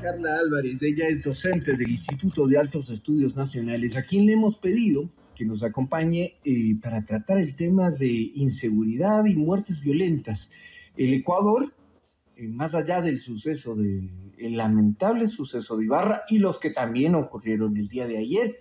Carla Álvarez. Ella es docente del Instituto de Altos Estudios Nacionales, a quien le hemos pedido que nos acompañe eh, para tratar el tema de inseguridad y muertes violentas. El Ecuador, eh, más allá del suceso, de, lamentable suceso de Ibarra y los que también ocurrieron el día de ayer,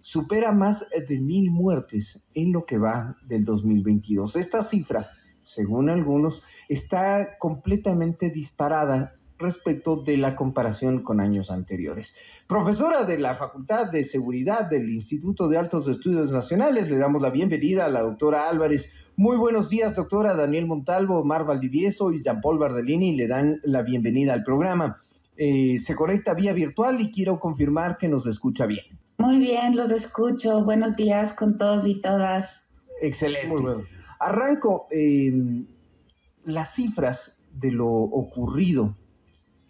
supera más de mil muertes en lo que va del 2022. Esta cifra, según algunos, está completamente disparada respecto de la comparación con años anteriores. Profesora de la Facultad de Seguridad del Instituto de Altos Estudios Nacionales, le damos la bienvenida a la doctora Álvarez. Muy buenos días, doctora Daniel Montalvo, Mar Valdivieso y Jean-Paul Bardellini le dan la bienvenida al programa. Eh, se conecta vía virtual y quiero confirmar que nos escucha bien. Muy bien, los escucho. Buenos días con todos y todas. Excelente. Muy bueno. Arranco. Eh, las cifras de lo ocurrido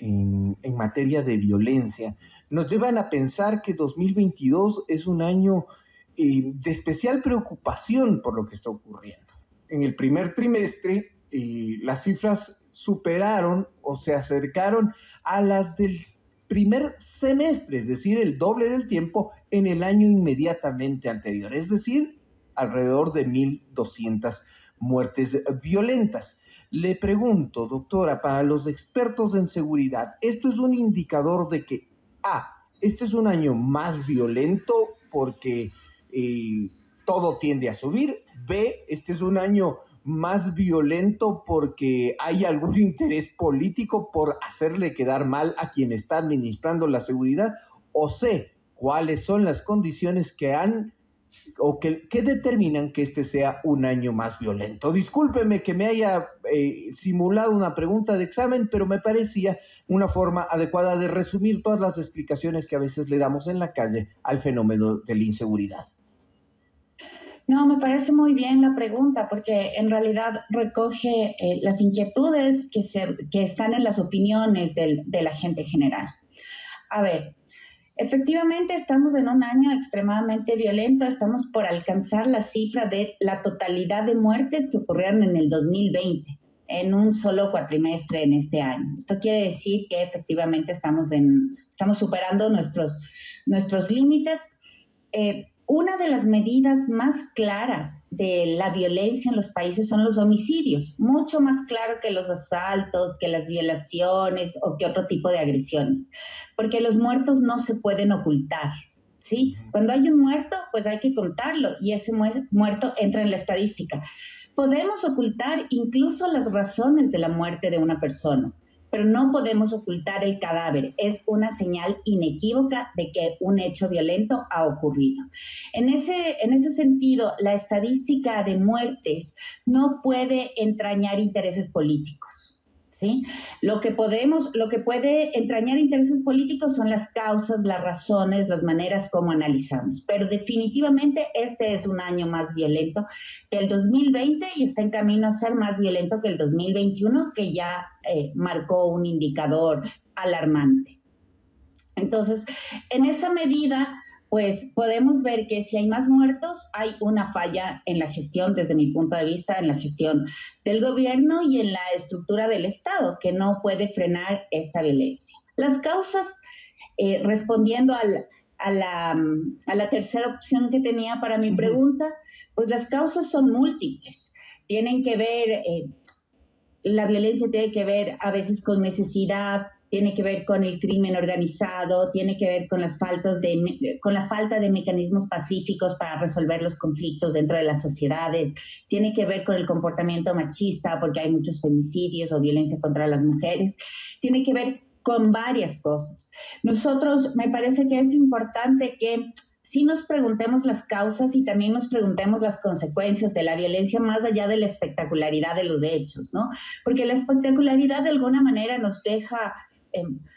en, materia de violencia nos llevan a pensar que 2022 es un año eh, de especial preocupación por lo que está ocurriendo. En el primer trimestre, eh, las cifras superaron o se acercaron a las del primer semestre, es decir, el doble del tiempo en el año inmediatamente anterior, es decir, alrededor de 1.200 muertes violentas. Le pregunto, doctora, para los expertos en seguridad, ¿esto es un indicador de que, A, este es un año más violento porque eh, todo tiende a subir? B, este es un año más violento porque hay algún interés político por hacerle quedar mal a quien está administrando la seguridad? O C, ¿cuáles son las condiciones que han o que, determinan que este sea un año más violento. Discúlpeme que me haya eh, simulado una pregunta de examen, pero me parecía una forma adecuada de resumir todas las explicaciones que a veces le damos en la calle al fenómeno de la inseguridad. No, me parece muy bien la pregunta porque en realidad recoge eh, las inquietudes que, se, que están en las opiniones del, de la gente general. A ver, Efectivamente, estamos en un año extremadamente violento, estamos por alcanzar la cifra de la totalidad de muertes que ocurrieron en el 2020, en un solo cuatrimestre en este año. Esto quiere decir que efectivamente estamos, en, estamos superando nuestros, nuestros límites. Eh, una de las medidas más claras de la violencia en los países son los homicidios, mucho más claro que los asaltos, que las violaciones o que otro tipo de agresiones, porque los muertos no se pueden ocultar. ¿Sí? Cuando hay un muerto, pues hay que contarlo y ese muerto entra en la estadística. Podemos ocultar incluso las razones de la muerte de una persona, pero no podemos ocultar el cadáver. Es una señal inequívoca de que un hecho violento ha ocurrido. En ese, en ese sentido, la estadística de muertes no puede entrañar intereses políticos. Lo que podemos, lo que puede entrañar intereses políticos son las causas, las razones, las maneras como analizamos. Pero definitivamente este es un año más violento que el 2020 y está en camino a ser más violento que el 2021, que ya eh, marcó un indicador alarmante. Entonces, en esa medida, pues podemos ver que si hay más muertos, hay una falla en la gestión, desde mi punto de vista, en la gestión del gobierno y en la estructura del Estado, que no puede frenar esta violencia. Las causas, eh, respondiendo a, la, tercera opción que tenía para mi pregunta, pues las causas son múltiples. Tienen que ver, eh, la violencia tiene que ver a veces con necesidad, tiene que ver con el crimen organizado, tiene que ver con las faltas de con la falta de mecanismos pacíficos para resolver los conflictos dentro de las sociedades, tiene que ver con el comportamiento machista porque hay muchos femicidios o violencia contra las mujeres, tiene que ver con varias cosas. Nosotros me parece que es importante que sí nos preguntemos las causas y también nos preguntemos las consecuencias de la violencia más allá de la espectacularidad de los hechos, ¿no? Porque la espectacularidad de alguna manera nos deja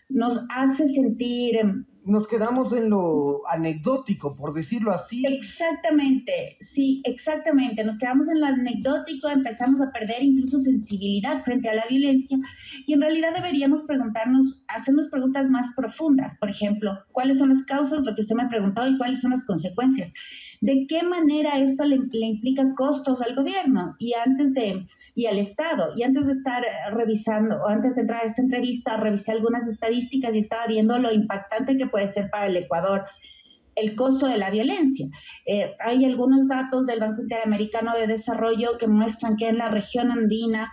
nos hace sentir... Em, nos quedamos en lo anecdótico, por decirlo así. Exactamente, sí, exactamente. Nos quedamos en lo anecdótico, empezamos a perder incluso sensibilidad frente a la violencia y en realidad deberíamos preguntarnos, hacernos preguntas más profundas. Por ejemplo, ¿cuáles son las causas, lo que usted me ha preguntado, y cuáles son las consecuencias? De qué manera esto le, implica costos al gobierno y antes de y al Estado. Y antes de estar revisando, o antes de entrar a esta entrevista, revisé algunas estadísticas y estaba viendo lo impactante que puede ser para el Ecuador el costo de la violencia. Eh, hay algunos datos del Banco Interamericano de Desarrollo que muestran que en la región andina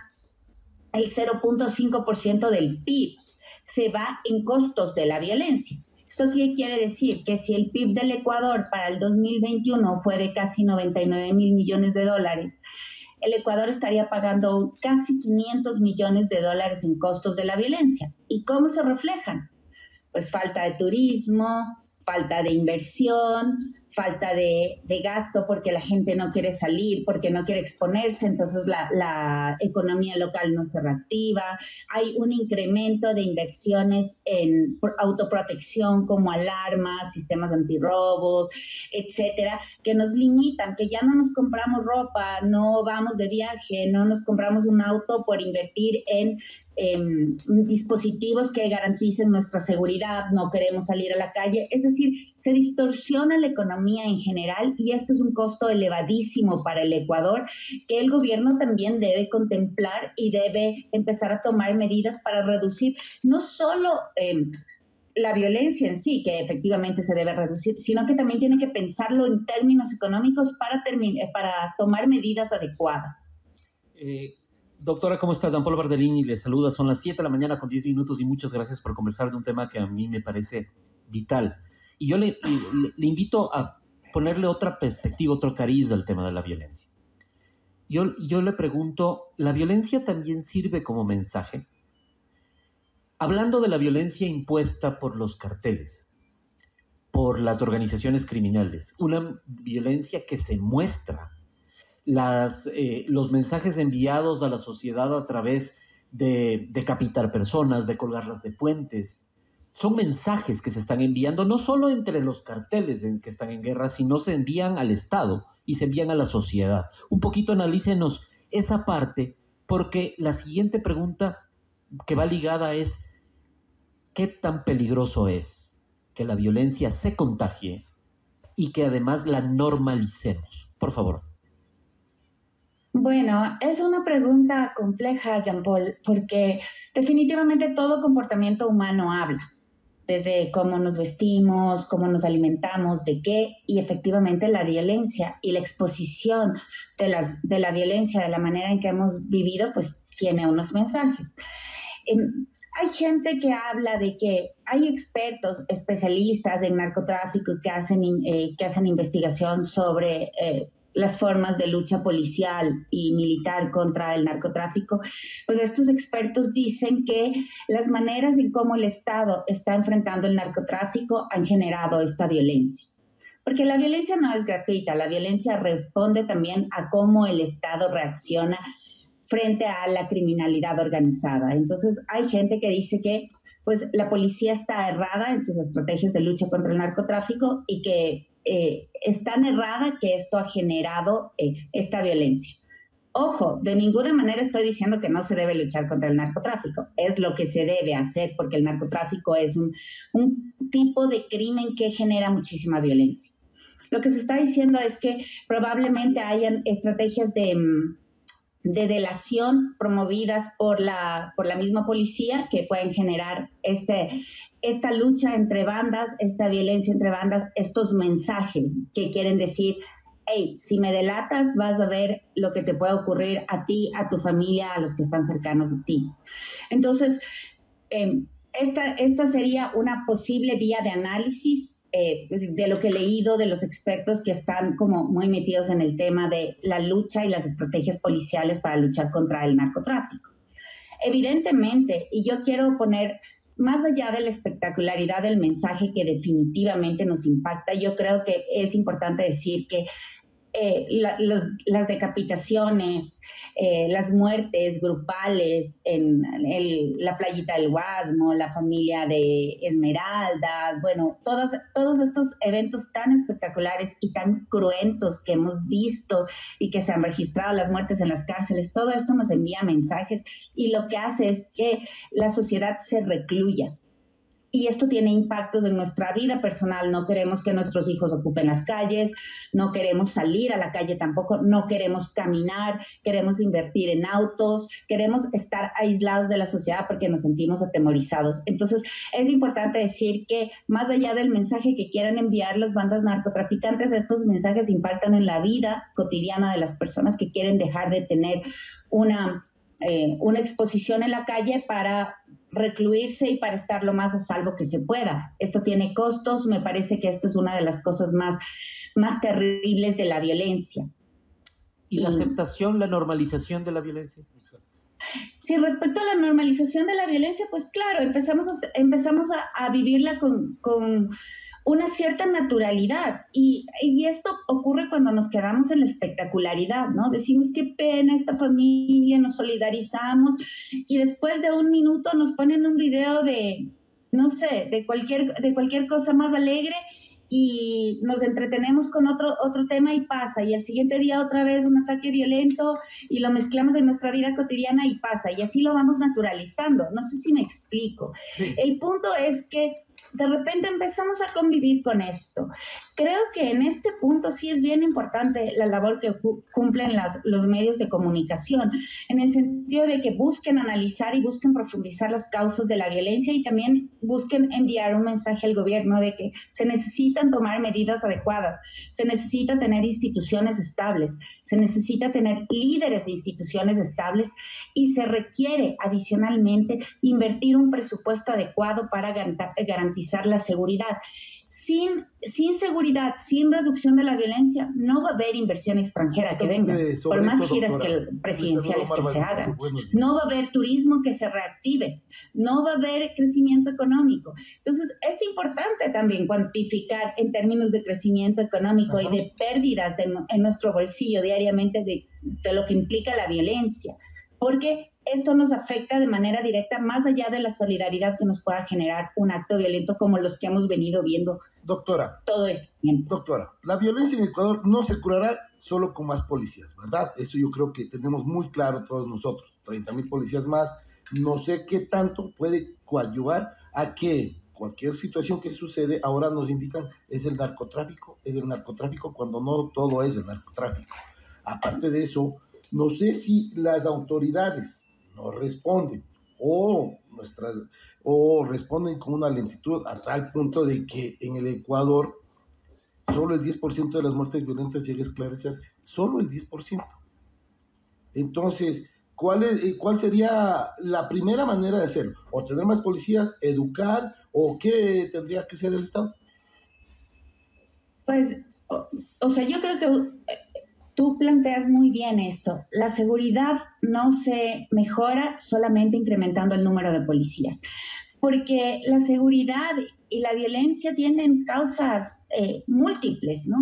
el 0.5% del PIB se va en costos de la violencia. ¿Esto qué quiere decir? Que si el PIB del Ecuador para el 2021 fue de casi 99 mil millones de dólares, el Ecuador estaría pagando casi 500 millones de dólares en costos de la violencia. ¿Y cómo se reflejan? Pues falta de turismo, falta de inversión, falta de, gasto porque la gente no quiere salir, porque no quiere exponerse, entonces la, economía local no se reactiva, hay un incremento de inversiones en autoprotección como alarmas, sistemas antirrobos, etcétera, que nos limitan, que ya no nos compramos ropa, no vamos de viaje, no nos compramos un auto por invertir en Em, dispositivos que garanticen nuestra seguridad, no queremos salir a la calle. Es decir, se distorsiona la economía en general y esto es un costo elevadísimo para el Ecuador que el gobierno también debe contemplar y debe empezar a tomar medidas para reducir no solo... Em, la violencia en sí, que efectivamente se debe reducir, sino que también tiene que pensarlo en términos económicos para, para tomar medidas adecuadas. Eh, Doctora, ¿cómo estás? Jean Paul Bardellini le saluda. Son las 7 de la mañana con 10 minutos y muchas gracias por conversar de un tema que a mí me parece vital. Y yo le, invito a ponerle otra perspectiva, otro cariz al tema de la violencia. Yo, yo le pregunto, ¿la violencia también sirve como mensaje? Hablando de la violencia impuesta por los carteles, por las organizaciones criminales, una violencia que se muestra las, eh, los mensajes enviados a la sociedad a través de decapitar personas, de colgarlas de puentes. Son mensajes que se están enviando no solo entre los carteles en que están en guerra, sino se envían al Estado y se envían a la sociedad. Un poquito analícenos esa parte, porque la siguiente pregunta que va ligada es, ¿qué tan peligroso es que la violencia se contagie y que además la normalicemos? Por favor. Bueno, es una pregunta compleja, Jean Paul, porque definitivamente todo comportamiento humano habla, desde cómo nos vestimos, cómo nos alimentamos, de qué, y efectivamente la violencia y la exposición de la violencia, de la manera en que hemos vivido, pues tiene unos mensajes. Em, hay gente que habla de que hay expertos, especialistas en narcotráfico que hacen, eh, que hacen investigación sobre eh, las formas de lucha policial y militar contra el narcotráfico, pues estos expertos dicen que las maneras en cómo el Estado está enfrentando el narcotráfico han generado esta violencia. Porque la violencia no es gratuita, la violencia responde también a cómo el Estado reacciona frente a la criminalidad organizada. Entonces hay gente que dice que pues la policía está errada en sus estrategias de lucha contra el narcotráfico y que eh, es tan errada que esto ha generado eh, esta violencia. Ojo, de ninguna manera estoy diciendo que no se debe luchar contra el narcotráfico. Es lo que se debe hacer porque el narcotráfico es un, tipo de crimen que genera muchísima violencia. Lo que se está diciendo es que probablemente hayan estrategias de, mm, de delación promovidas por la, por la misma policía que pueden generar este, esta lucha entre bandas, esta violencia entre bandas, estos mensajes que quieren decir, hey, si me delatas vas a ver lo que te puede ocurrir a ti, a tu familia, a los que están cercanos a ti. Entonces, em, esta, esta sería una posible vía de análisis eh, de lo que he leído de los expertos que están como muy metidos en el tema de la lucha y las estrategias policiales para luchar contra el narcotráfico. Evidentemente, y yo quiero poner más allá de la espectacularidad del mensaje que definitivamente nos impacta, yo creo que es importante decir que eh, las decapitaciones, eh, las muertes grupales en la playita del Guasmo, la familia de Esmeraldas, bueno, todos, todos estos eventos tan espectaculares y tan cruentos que hemos visto y que se han registrado, las muertes en las cárceles, todo esto nos envía mensajes y lo que hace es que la sociedad se recluya y esto tiene impactos en nuestra vida personal. No queremos que nuestros hijos ocupen las calles, no queremos salir a la calle tampoco, no queremos caminar, queremos invertir en autos, queremos estar aislados de la sociedad porque nos sentimos atemorizados. Entonces, es importante decir que más allá del mensaje que quieran enviar las bandas narcotraficantes, estos mensajes impactan en la vida cotidiana de las personas que quieren dejar de tener una eh, una exposición en la calle para recluirse y para estar lo más a salvo que se pueda. Esto tiene costos, me parece que esto es una de las cosas más, más terribles de la violencia. ¿Y la aceptación, la normalización de la violencia? Sí, respecto a la normalización de la violencia, pues claro, empezamos a, empezamos a, vivirla con, con una cierta naturalidad. Y, y, esto ocurre cuando nos quedamos en la espectacularidad, ¿no? Decimos qué pena esta familia, nos solidarizamos y después de un minuto nos ponen un video de, no sé, de cualquier, de cualquier cosa más alegre y nos entretenemos con otro, otro tema y pasa. Y el siguiente día otra vez un ataque violento y lo mezclamos en nuestra vida cotidiana y pasa. Y así lo vamos naturalizando. No sé si me explico. El punto es que de repente empezamos a convivir con esto. Creo que en este punto sí es bien importante la labor que cumplen las, los medios de comunicación, en el sentido de que busquen analizar y busquen profundizar las causas de la violencia y también busquen enviar un mensaje al gobierno de que se necesitan tomar medidas adecuadas, se necesita tener instituciones estables, se necesita tener líderes de instituciones estables y se requiere adicionalmente invertir un presupuesto adecuado para garantizar la seguridad sin, sin seguridad, sin reducción de la violencia, no va a haber inversión extranjera que venga, por más giras que presidenciales que se hagan. No va a haber turismo que se reactive, no va a haber crecimiento económico. Entonces, es importante también cuantificar en términos de crecimiento económico y de pérdidas en nuestro bolsillo diariamente de, de lo que implica la violencia, porque esto nos afecta de manera directa más allá de la solidaridad que nos pueda generar un acto violento como los que hemos venido viendo Doctora. Todo. Doctora, la violencia en Ecuador no se curará solo con más policías, ¿verdad? Eso yo creo que tenemos muy claro todos nosotros. 30 mil policías más, no sé qué tanto puede coadyuvar a que cualquier situación que sucede ahora nos indican es el narcotráfico, es el narcotráfico cuando no todo es el narcotráfico. Aparte de eso, no sé si las autoridades no responden o nuestras o responden con una lentitud a tal punto de que en el Ecuador solo el 10% de las muertes violentas llega a esclarecerse, solo el 10%. Entonces, ¿cuál, es, eh, ¿cuál sería la primera manera de hacerlo? ¿O tener más policías, educar, o qué tendría que ser el Estado? Pues, o sea, yo creo que Tú planteas muy bien esto. La seguridad no se mejora solamente incrementando el número de policías, porque la seguridad y la violencia tienen causas eh, múltiples, ¿no?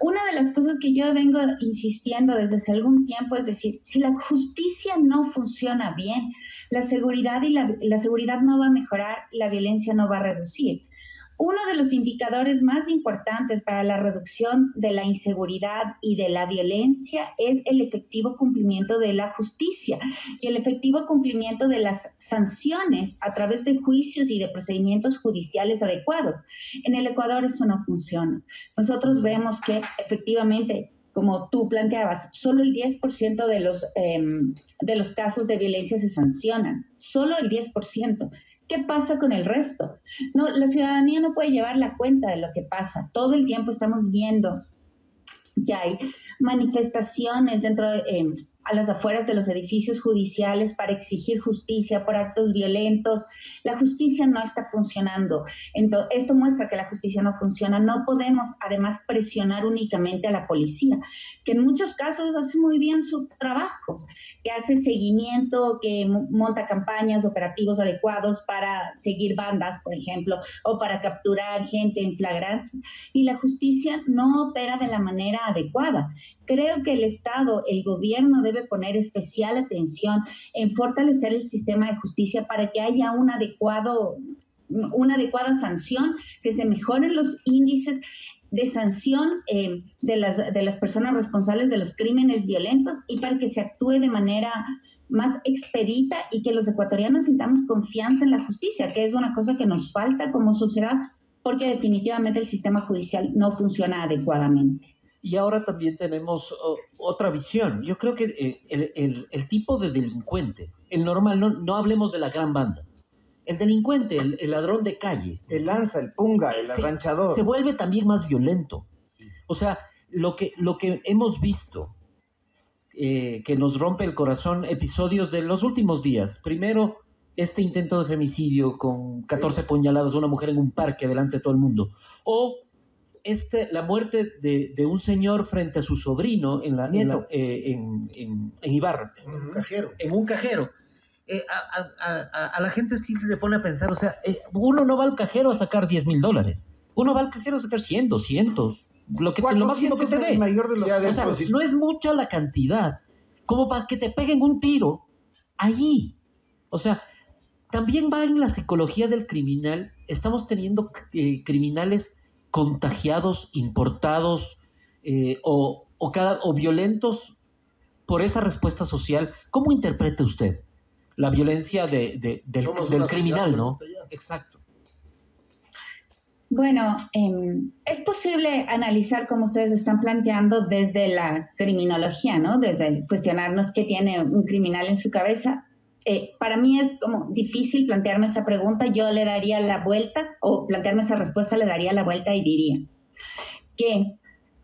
Una de las cosas que yo vengo insistiendo desde hace algún tiempo es decir, si la justicia no funciona bien, la seguridad y la, la seguridad no va a mejorar, la violencia no va a reducir. Uno de los indicadores más importantes para la reducción de la inseguridad y de la violencia es el efectivo cumplimiento de la justicia y el efectivo cumplimiento de las sanciones a través de juicios y de procedimientos judiciales adecuados. En el Ecuador eso no funciona. Nosotros vemos que efectivamente como tú planteabas, solo el 10% de los, em, de los casos de violencia se sancionan, solo el 10%. ¿Qué pasa con el resto? No, la ciudadanía no puede llevar la cuenta de lo que pasa. Todo el tiempo estamos viendo que hay manifestaciones dentro de, em, a las afueras de los edificios judiciales para exigir justicia por actos violentos. La justicia no está funcionando. Esto muestra que la justicia no funciona. No podemos, además, presionar únicamente a la policía, que en muchos casos hace muy bien su trabajo, que hace seguimiento, que monta campañas, operativos adecuados para seguir bandas, por ejemplo, o para capturar gente en flagrancia. Y la justicia no opera de la manera adecuada. Creo que el Estado, el gobierno debe poner especial atención en fortalecer el sistema de justicia para que haya un adecuado, una adecuada sanción, que se mejoren los índices de sanción eh, de, las, de las personas responsables de los crímenes violentos y para que se actúe de manera más expedita y que los ecuatorianos sintamos confianza en la justicia, que es una cosa que nos falta como sociedad porque definitivamente el sistema judicial no funciona adecuadamente. Y ahora también tenemos otra visión. Yo creo que eh, el, el, tipo de delincuente, el normal, no, no hablemos de la gran banda, el delincuente, el, ladrón de calle. El lanza, el punga, el arranchador. Se vuelve también más violento. O sea, lo que, lo que hemos visto, eh, que nos rompe el corazón, episodios de los últimos días. Primero, este intento de femicidio con 14 puñaladas de una mujer en un parque delante de todo el mundo. O este, la muerte de, un señor frente a su sobrino en, la, en, eh, Ibarra. En un cajero. En un cajero. Eh, a, la gente sí se le pone a pensar, o sea, eh, uno no va al cajero a sacar 10 mil dólares, uno va al cajero a sacar 100, 200, lo, que, lo máximo que te dé. Mayor de los o sea, no es mucha la cantidad, como para que te peguen un tiro allí. O sea, también va en la psicología del criminal, estamos teniendo eh, criminales contagiados, importados o, o, cada, o violentos por esa respuesta social. ¿Cómo interpreta usted? la violencia de, del, criminal, ¿no? Exacto. Bueno, em, es posible analizar como ustedes están planteando desde la criminología, ¿no? Desde cuestionarnos qué tiene un criminal en su cabeza. Eh, para mí es como difícil plantearme esa pregunta. Yo le daría la vuelta o plantearme esa respuesta le daría la vuelta y diría que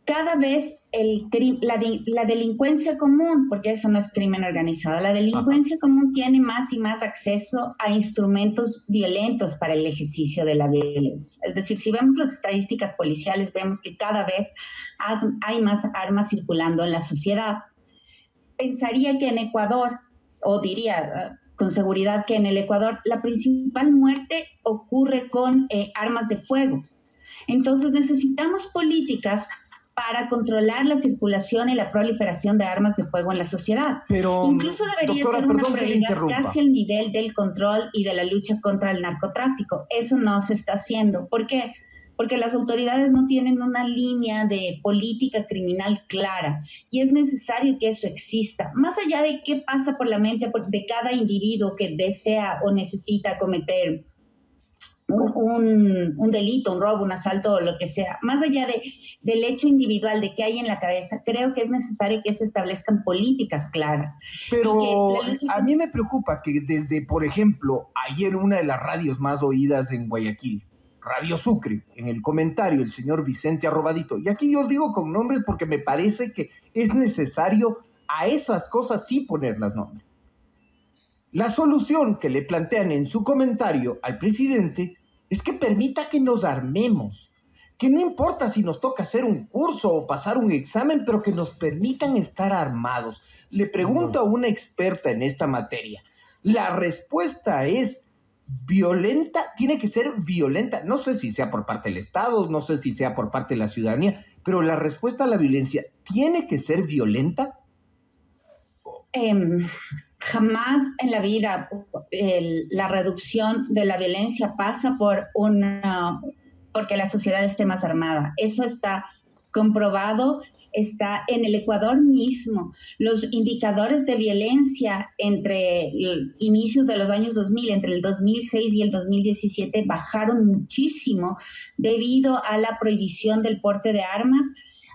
cada vez el, la, delincuencia común, porque eso no es crimen organizado, la delincuencia común tiene más y más acceso a instrumentos violentos para el ejercicio de la violencia. Es decir, si vemos las estadísticas policiales, vemos que cada vez hay más armas circulando en la sociedad. Pensaría que en Ecuador, o diría con seguridad que en el Ecuador, la principal muerte ocurre con eh, armas de fuego. Entonces necesitamos políticas para controlar la circulación y la proliferación de armas de fuego en la sociedad. Pero, Incluso debería ser una prioridad casi el nivel del control y de la lucha contra el narcotráfico. Eso no se está haciendo. ¿Por qué? Porque las autoridades no tienen una línea de política criminal clara y es necesario que eso exista. Más allá de qué pasa por la mente de cada individuo que desea o necesita cometer un, delito, un robo, un asalto o lo que sea, más allá de, del hecho individual de qué hay en la cabeza, creo que es necesario que se establezcan políticas claras. Pero a mí me preocupa que desde, por ejemplo, ayer una de las radios más oídas en Guayaquil, Radio Sucre, en el comentario el señor Vicente Arrobadito, y aquí yo digo con nombres porque me parece que es necesario a esas cosas sí poner las nombres. La solución que le plantean en su comentario al presidente es que permita que nos armemos, que no importa si nos toca hacer un curso o pasar un examen, pero que nos permitan estar armados. Le pregunto a una experta en esta materia, la respuesta es violenta, tiene que ser violenta, no sé si sea por parte del Estado, no sé si sea por parte de la ciudadanía, pero la respuesta a la violencia tiene que ser violenta. Em, jamás en la vida la reducción de la violencia pasa por una porque la sociedad esté más armada. Eso está comprobado, está en el Ecuador mismo. Los indicadores de violencia entre inicios de los años 2000, entre el 2006 y el 2017, bajaron muchísimo debido a la prohibición del porte de armas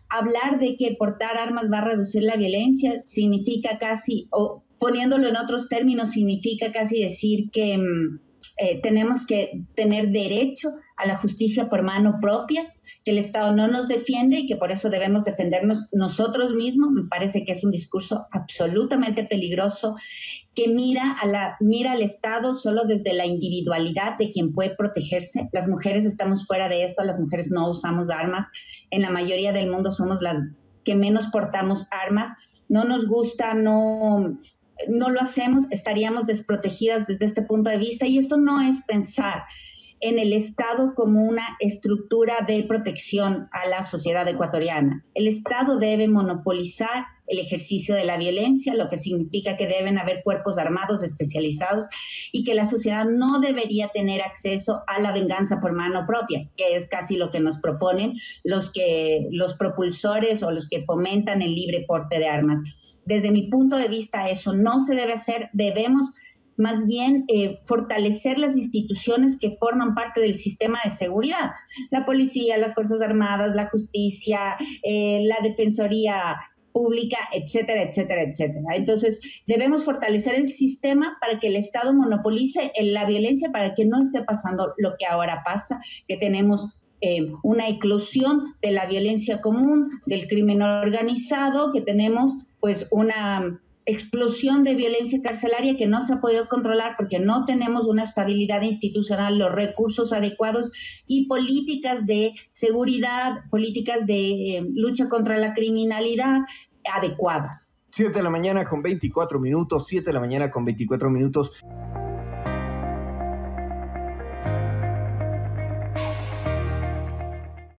hablar de que portar armas va a reducir la violencia significa casi, o poniéndolo en otros términos, significa casi decir que mm, eh, tenemos que tener derecho a la justicia por mano propia, que el Estado no nos defiende y que por eso debemos defendernos nosotros mismos. Me parece que es un discurso absolutamente peligroso que mira, a la, mira al Estado solo desde la individualidad de quien puede protegerse. Las mujeres estamos fuera de esto, las mujeres no usamos armas. En la mayoría del mundo somos las que menos portamos armas. No nos gusta, no, no lo hacemos, estaríamos desprotegidas desde este punto de vista y esto no es pensar en el Estado como una estructura de protección a la sociedad ecuatoriana. El Estado debe monopolizar el ejercicio de la violencia, lo que significa que deben haber cuerpos armados especializados y que la sociedad no debería tener acceso a la venganza por mano propia, que es casi lo que nos proponen los que los propulsores o los que fomentan el libre porte de armas desde mi punto de vista eso no se debe hacer, debemos más bien eh, fortalecer las instituciones que forman parte del sistema de seguridad, la policía, las Fuerzas Armadas, la justicia, eh, la Defensoría pública, etcétera, etcétera, etcétera. Entonces, debemos fortalecer el sistema para que el Estado monopolice la violencia, para que no esté pasando lo que ahora pasa, que tenemos eh, una eclosión de la violencia común, del crimen organizado, que tenemos pues una explosión de violencia carcelaria que no se ha podido controlar porque no tenemos una estabilidad institucional, los recursos adecuados y políticas de seguridad, políticas de eh, lucha contra la criminalidad adecuadas. 7 de la mañana con 24 minutos, 7 de la mañana con 24 minutos.